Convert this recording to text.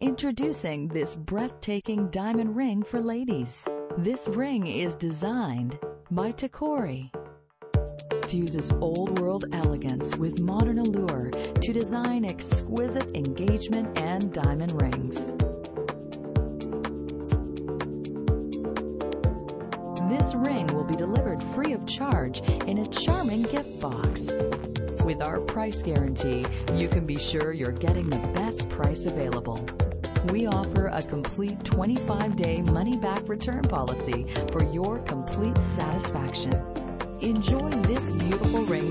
Introducing this breathtaking diamond ring for ladies. This ring is designed by Tacori. Fuses old world elegance with modern allure to design exquisite engagement and diamond rings. This ring will be delivered free of charge in a charming gift box. With our price guarantee, you can be sure you're getting the best price available. We offer a complete 25 day money back return policy for your complete satisfaction. Enjoy this beautiful ring